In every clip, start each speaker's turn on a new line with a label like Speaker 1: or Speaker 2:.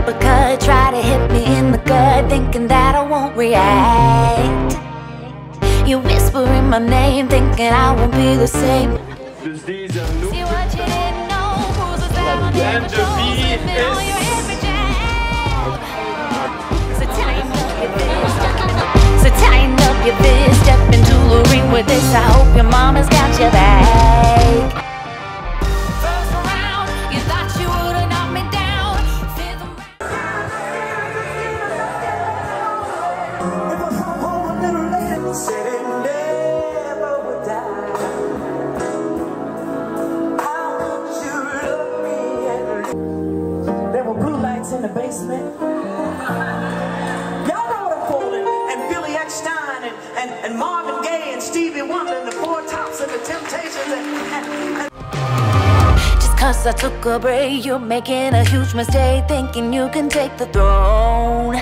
Speaker 1: uppercut, try to hit me in the gut, thinking that I won't react. You whispering my name, thinking I won't be the same.
Speaker 2: Dus deze loop.
Speaker 1: See what you didn't know, bruises down on
Speaker 2: En
Speaker 3: in the basement. Y'all know what I'm calling. And Billy Eckstine and, and, and Marvin Gaye and Stevie Wonder and the Four Tops and the Temptations and, and
Speaker 1: Just cause I took a break, you're making a huge mistake, thinking you can take the throne.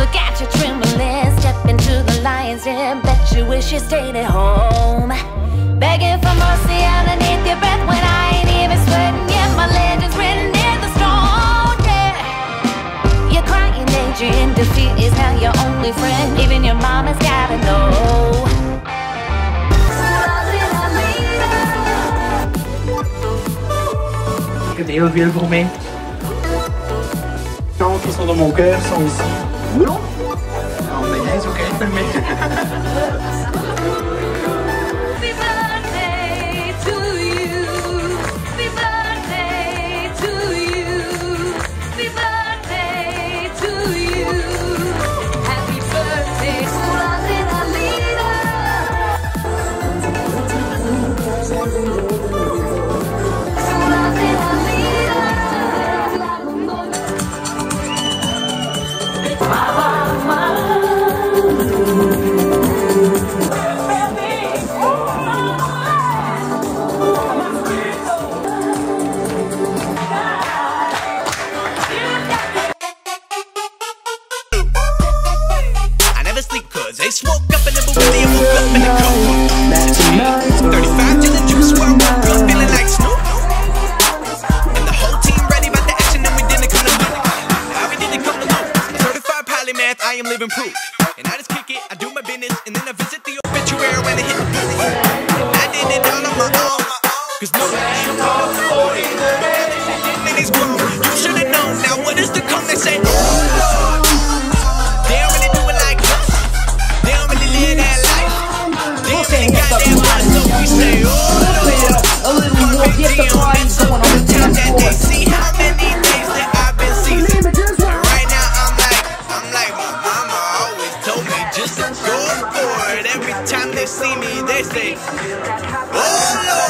Speaker 1: Look at you trembling, step into the lion's den, bet you wish you stayed at home. Adrian, defeat is now your only friend. Even your mama's gotta know.
Speaker 4: Ik heb heel veel voor mij. Quand qui sont dans mon cœur sont ici. Non Non, mais jij is ook echt
Speaker 5: cause they smoke up in the booty and woke up in the cold. 35 to the juice where I woke up feeling like Snoop. And the whole team ready about the action and we didn't come to money. How we didn't come to lose. Certified polymath, I am living proof. And I just kick it, I do my business, and then I visit the obituary when I hit the booth. I did it all on my own. Cause nobody should know. Niggas grown. You should've known. Now what is the go